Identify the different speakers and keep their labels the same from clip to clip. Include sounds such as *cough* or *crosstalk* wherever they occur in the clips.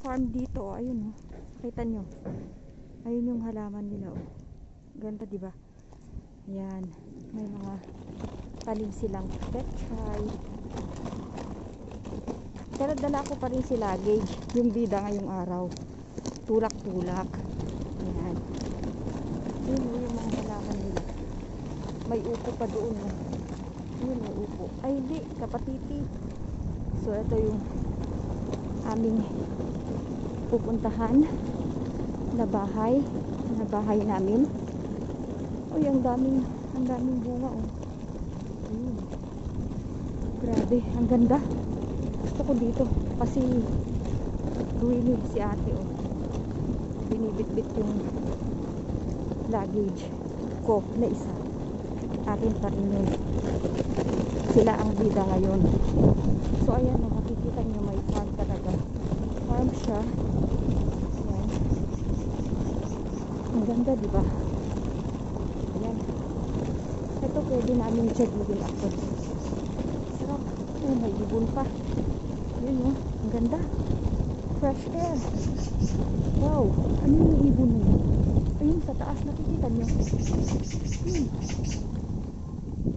Speaker 1: farm dito. Oh. Ayun oh. Nakita nyo. Ayun yung halaman nila oh. Ganda di ba? Yan. May mga tanim silang petchay. Pero dala ko pa rin si luggage. Yung bida ngayong araw. Tulak-tulak. Yan. Yun oh, yung mga halaman nila. May upo pa doon. Oh. Yun may upo. Ay hindi, kapatiti. So ito yung aming pupuntahan na bahay na bahay namin. Uy ang daming ang daming bunga oh. Grabe ang ganda. Gusto ko dito kasi ruinig si ate oh. Binibit-bit yung luggage ko na isa. Akin pa rin yun. Sila ang bida ngayon. So ayan oh, makikita nyo may farm talaga farm siya. Ayan. Ang ganda diba ayan. Ito pwede namin check-in ako. Sarap. Oh may ibon pa. Yun oh. Ang ganda. Fresh air. Wow. Ano yung ibon na yun ayun sa taas. Nakikita nyo hmm.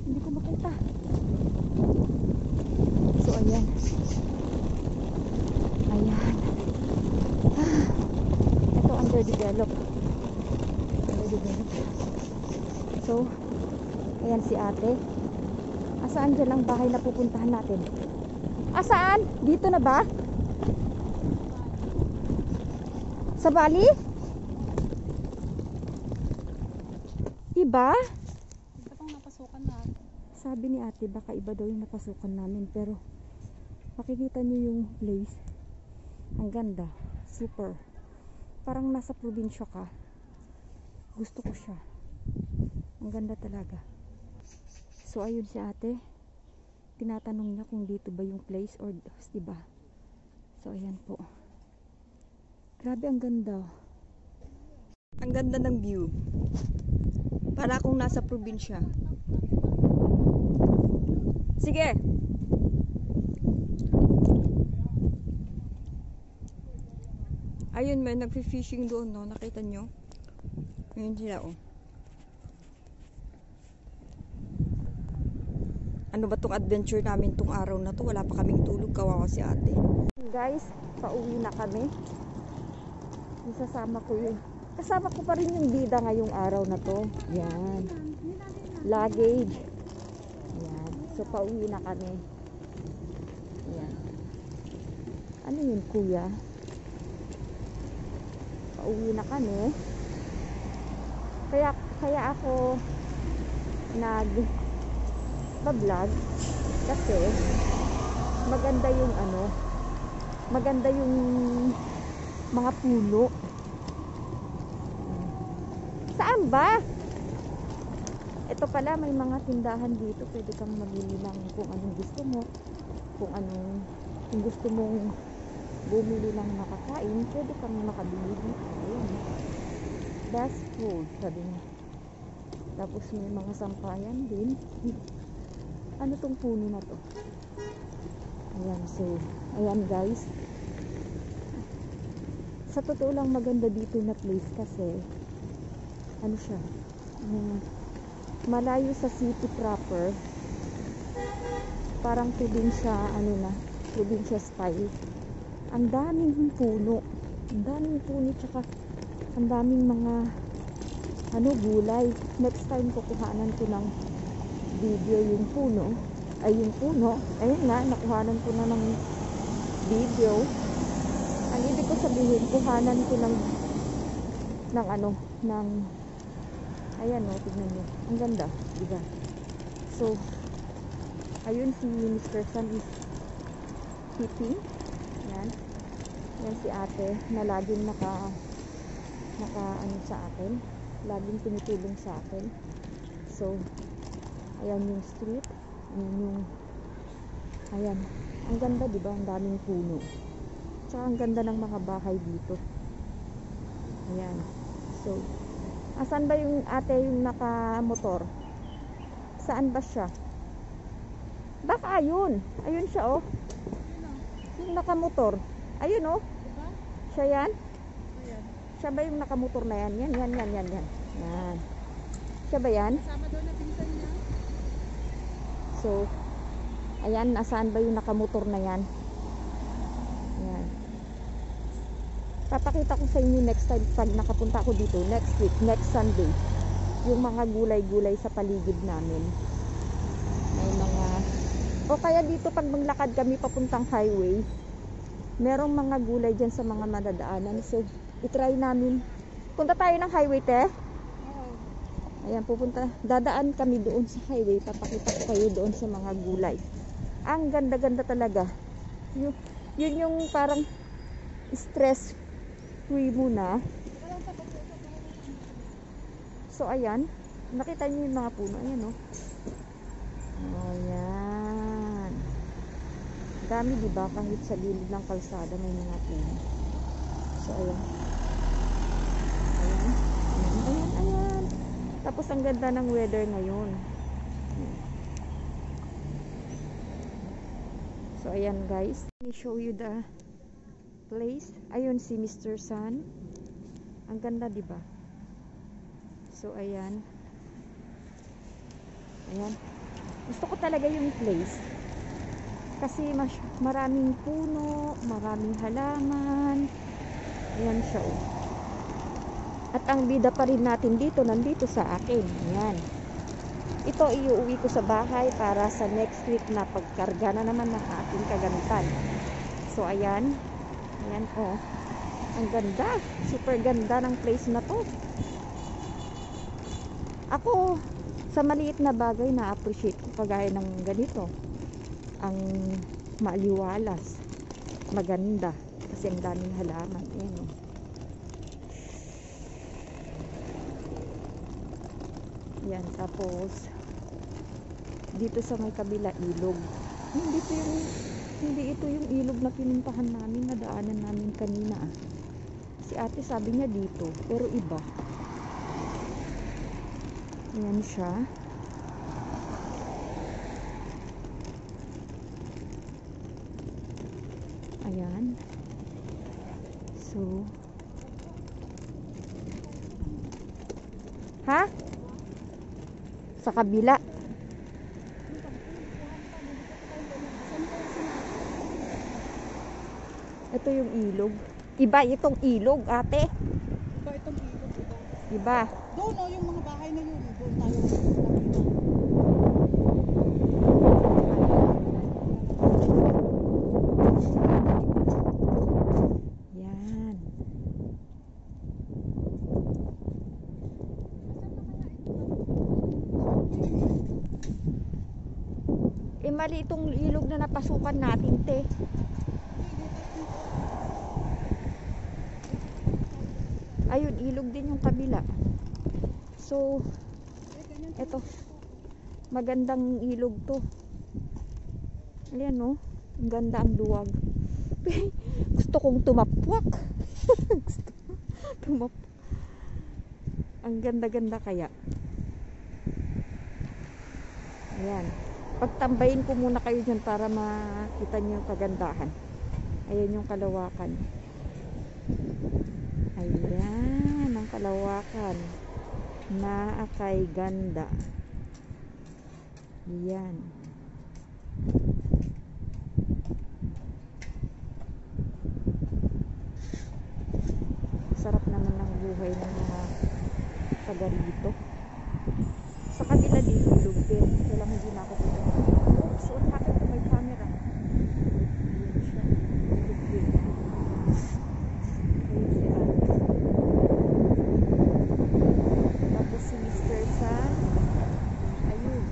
Speaker 1: hindi ko makita. So ayan ayan ah, ito underdeveloped underdeveloped so ayan si ate asaan dyan ang bahay na pupuntahan natin asaan? dito na ba? sa Bali? iba?
Speaker 2: Ito pang napasukan na.
Speaker 1: sabi ni ate baka iba daw yung napasukan namin pero makikita niyo yung place ang ganda super parang nasa probinsya ka. Gusto ko siya. Ang ganda talaga. So ayun si ate. Tinatanong niya kung dito ba yung place or diba so ayan po. Grabe ang ganda. Ang ganda ng view. Para akong nasa probinsya. Sige. Ayun, may nagfi-fishing doon, no? Nakita nyo? Ayun sila, oh. Ano ba tong adventure namin tong araw na to? Wala pa kaming tulog, kawawa si ate. Guys, pauwi na kami. Isasama ko yun. Kasama ko pa rin yung bida ngayong araw na to. Yan. Luggage. Ayan. So, pauwi na kami. Ayan. Ano yun, kuya? Pauwi na kami. Kaya, kaya ako nag vlog kasi maganda yung ano maganda yung mga puno saan ba? ito pala may mga tindahan dito pwede kang mamili ng kung anong gusto mo kung anong kung gusto mong bumili ng makakain pwede kang makabili dito ayun best food sabi niya. Tapos may mga sampayan din. *laughs* Ano tong puno na to? Ayan so ayan guys. Sa totoo lang maganda dito na place kasi ano siya? Um, malayo sa city proper. Parang probinsya ano na probinsya style ang daming puno ang daming puno tsaka ang daming mga ano gulay next time kukuhanan ko ng video yung puno ay yung puno ayun nga nakuhanan ko na ng video ang ibig ko sabihin kuhanan ko ng ng ano ng ayan o, tignan nyo. Ang ganda, diba? So, ayun si Mr. Sun is peeping. Yan. Si ate na laging naka naka ano sa akin. Laging tumutulong sa akin. So, ayan yung street. Ayan yung ayan. Ang ganda, diba? Ang daming puno. Tsaka ang ganda ng mga bahay dito. Ayan. So, Asan ba yung ate yung naka-motor? Saan ba siya? Baka ayun. Ayun siya oh. Yung naka-motor. Ayun oh. Siya yan?
Speaker 2: Ayan.
Speaker 1: Siya ba yung nakamotor na yan? Yan, yan, yan, yan, yan. Yan. Siya ba yan?
Speaker 2: Kasama daw na pinsan niya.
Speaker 1: So, ayan, nasaan ba yung nakamotor na yan? Yan. Papakita ko sa inyo next time pag nakapunta ako dito, next week, next Sunday, yung mga gulay-gulay sa paligid namin. May mga, o kaya dito pag maglakad kami papuntang highway, merong mga gulay dyan sa mga madadaanan. So, itry namin. Punta tayo ng highway, te. Ayan, pupunta. Dadaan kami doon sa highway. Papakita ko kayo doon sa mga gulay. Ang ganda-ganda talaga. Yun, yun yung parang stress free muna. So, ayan. Nakita niyo yung mga puno. Ayan, oh. Ayan. Dami, di ba? Kahit sa gilid ng kalsada may mga puno. So, ayan. Ayan. Ayan, ayan. Tapos, ang ganda ng weather ngayon. So, ayan guys. Let me show you the place. Ayun si Mr. Sun. Ang ganda, di ba? So, ayan. Ayan. Gusto ko talaga yung place. Kasi mas, maraming puno, maraming halaman. Ayan siya. Oh. At ang bida pa rin natin dito, nandito sa akin. Ayan. Ito iuwi ko sa bahay para sa next week na pagkarga na naman ng ating kagamitan. So, ayan. Ayan, oh. Ang ganda. Super ganda ng place na to. Ako, sa maliit na bagay na-appreciate ko kagaya ng ganito. Ang maaliwalas. Maganda. Kasi ang daming halaman. Ayan, oh. Yan, tapos dito sa may kabila ilog. Hindi ito yung hindi ito yung ilog na pinuntahan namin na daanan namin kanina. ah. Si ate sabi niya dito, pero iba. Ayan siya. Ayan. So, Ha? Sa kabila. Ito yung ilog. Iba itong ilog, ate.
Speaker 2: Iba itong ilog. Iba.
Speaker 1: Iba.
Speaker 2: Doon o, yung mga bahay na yun. Doon tayo.
Speaker 1: Yan. Eh, mali itong ilog na napasukan natin, te. Ayun, ilog din yung kabila. So, eto. Magandang ilog to. Ayan, no? Ang ganda ang luwag. *laughs* Gusto kong tumapwak. *laughs* Gusto tumap. Ang ganda-ganda kaya. Ayan. Pagtambayin ko muna kayo dyan para makita niyo yung kagandahan. Ayan yung kalawakan. Ayan ang kalawakan. Na kay ganda. Yan. Sarap naman ng buhay ng mga taga rito. Sa kabila din, din. Lang hindi na ako dito. Oops, what happened to my camera? Ayun siya. Ilog din. Ayun si ate. Tapos si Mr. San. Ayun.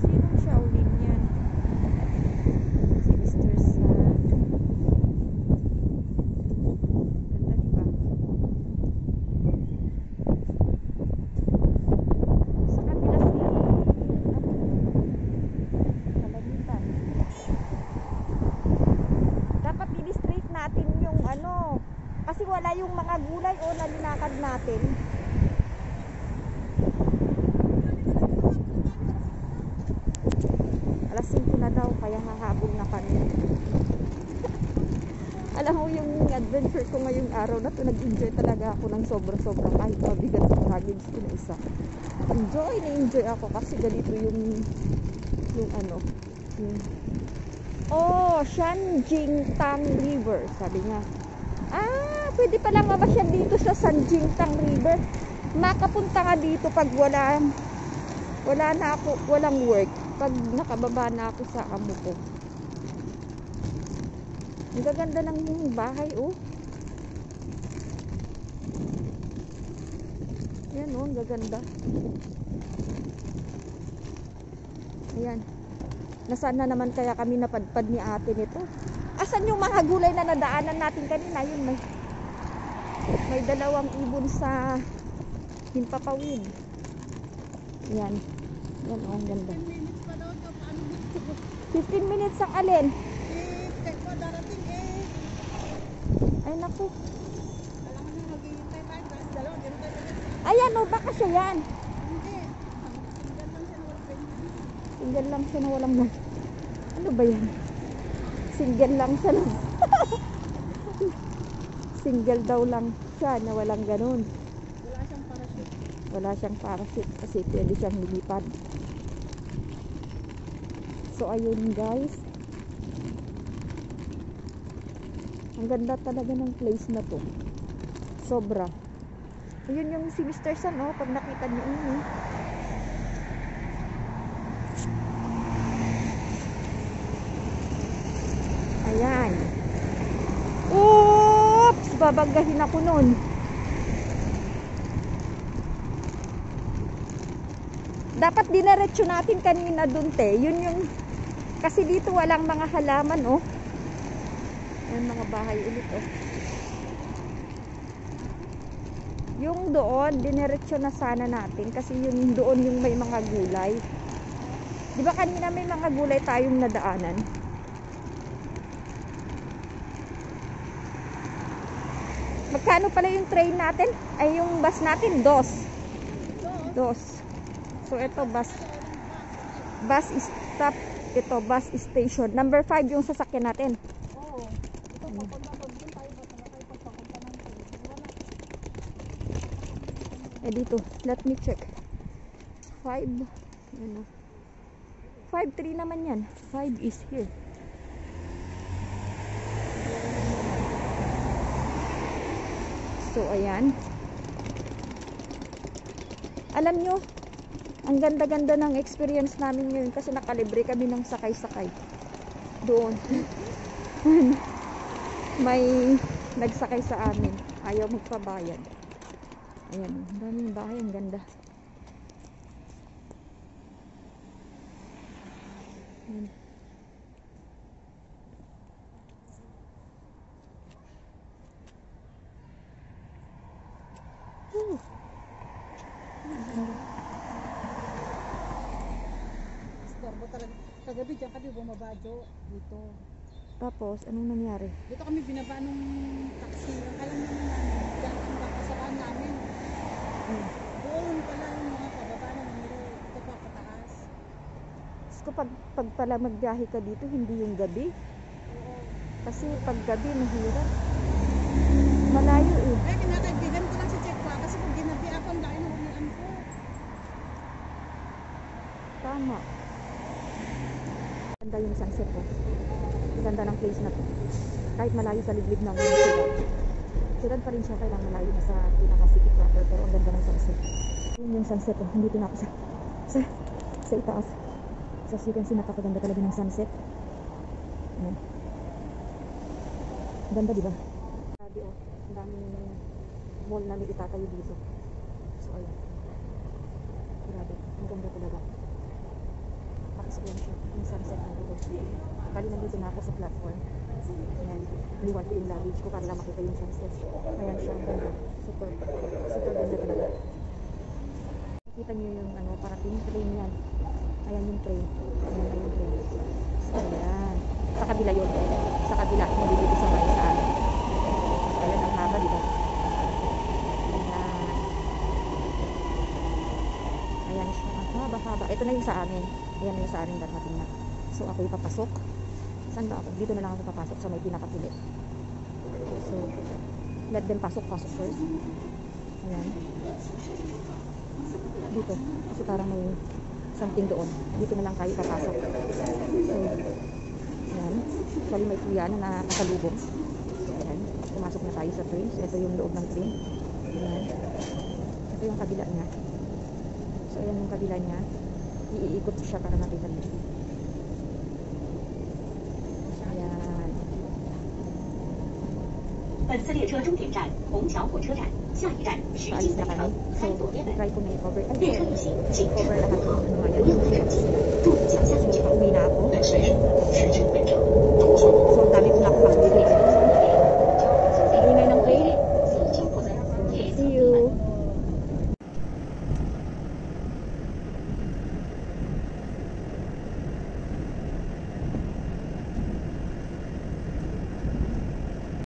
Speaker 1: Sino siya ulit niyan? Si Mr. San. Ganda diba? Sa kabila si ano, Kalamitan. Dapat i-straight natin yung ano. Kasi wala yung mga gulay o nalinakad natin. Alas 5 na daw, kaya hahabol na kami. Alam mo yung adventure ko ngayong araw na to, nag-enjoy talaga ako ng sobra-sobra kahit mabigat yung luggage ko na isa. Enjoy na enjoy ako kasi ganito yung yung ano, yung Oh, Shanjingtang River, sabi niya. Ah, pwede palang mamasyal dito sa Sanjingtang River. Makapunta ka dito pag wala wala na ako, walang work. Pag nakababa na ako sa amo ko. Ang gaganda ng bahay, oh. Yan, oh, ang gaganda. Ayan. Nasaan na naman kaya kami napadpad ni ate nito? Asan yung mga gulay na nadaanan natin kanina? Yun, may, may dalawang ibon sa himpapawid. Yan. Yan, oh, ang ganda.
Speaker 2: 10 minutes pa daw ito. Paano dito?
Speaker 1: 15 minutes ang alin.
Speaker 2: Eh, tekwa darating eh.
Speaker 1: Ay, naku.
Speaker 2: Alam mo na, maghihintay tayo. Tapos dalawa, gano'n tayo. ulit.
Speaker 1: Ayan, oh, baka siya yan.
Speaker 2: Hindi. Tingnan lang siya na walang pwede.
Speaker 1: Single lang siya na walang nag... Ano ba yan? Single lang siya na... *laughs* Single daw lang siya na walang ganun.
Speaker 2: Wala siyang parachute.
Speaker 1: Wala siyang parachute kasi pwede siyang lumipad. So, ayun guys. Ang ganda talaga ng place na to. Sobra. Ayun yung si Mr. Sun, oh, pag nakita niyo yun, eh. Ayan. Oops! Babagahin ako nun. Dapat dinaretso natin kanina dun, te. Yun yung... Kasi dito walang mga halaman, oh. Ayan, mga bahay ulit, oh. Yung doon, diniretso na sana natin. Kasi yun doon yung may mga gulay. Di ba kanina may mga gulay tayong nadaanan? Magkano pala yung train natin? Ay, yung bus natin? Dos. Dos. So, ito bus. Bus stop. Ito, bus station. Number 5 yung sasakyan natin. Eh, dito. Let me check. 5. Ano? 5, 3 naman yan. 5 is here. So, ayan. Alam nyo, ang ganda-ganda ng experience namin ngayon kasi nakalibre kami ng sakay-sakay. Doon. *laughs* May nagsakay sa amin. Ayaw magpabayad. Ayan, daming bahay, ang ganda. Ayan. Whew.
Speaker 2: Istorbo talaga. Kagabi dyan kami bumaba dito.
Speaker 1: Tapos, anong nangyari?
Speaker 2: Dito kami binaba nung taxi. Alam naman namin, dyan ang bakasaraan namin.
Speaker 1: Hmm.
Speaker 2: Doon pala yung mga pababa ng muro. Ito pa pataas.
Speaker 1: Ko, pag, pag pala magbiyahe ka dito, hindi yung gabi.
Speaker 2: Oo.
Speaker 1: Kasi pag gabi, mahirap. Malayo eh.
Speaker 2: Eh, kinakaibigan ko lang si Chekwa kasi pag ginabi ako, ang layo ng umian ko.
Speaker 1: Tama. Ganda yung sunset po. Ganda ng place na to. Kahit malayo sa liblib ng ciudad. Ciudad pa rin siya, kailang malayo sa pinaka-city proper. Pero ang ganda ng sunset. Yun yung sunset oh. Nandito na sa, sa, sa itaas. So as you can see, napakaganda talaga ng sunset. Ayan. Ganda, di ba? Grabe oh. Ang daming mall na may itatayo dito. So ayun. Grabe. Ang ganda talaga. Maka-screenshot yung sunset na dito. Bali nandito na ako sa platform. Ayan. Liwan ko yung luggage ko para lang makita yung sunset. Ayan siya. Ganda. Super. Super ganda talaga. Nakita niyo yung ano, parating train yan. Ayan yung train. Ayan yung train. Ayan. Sa kabila yun. Sa kabila. Hindi dito sa may sa amin. Ayan ang haba, di? Ayan. Ayan siya. Ang haba-haba. Ito na yung sa amin. Ayan yung sa amin darating na. So, ako ipapasok. Saan ba ako? Dito na lang ako papasok sa may pinakapili. So, let them pasok, pasok first. Ayan. Dito. Kasi parang may something doon. Dito na lang tayo papasok. So, ayan. Actually, may kuya na na- nakalubong. So, ayan. Pumasok na tayo sa train. So, ito yung loob ng train. Ayan. Ito yung kabila niya. So, ayan yung kabila niya. Iikot siya para makita niyo.
Speaker 3: 本次列车终点站虹桥火车站，下一站徐
Speaker 1: 泾
Speaker 3: 北城，开左边门。列车运行，请乘
Speaker 1: 客
Speaker 3: 扶好，不要
Speaker 1: 玩
Speaker 3: 手机，注意脚下安全。
Speaker 4: 到达虹桥。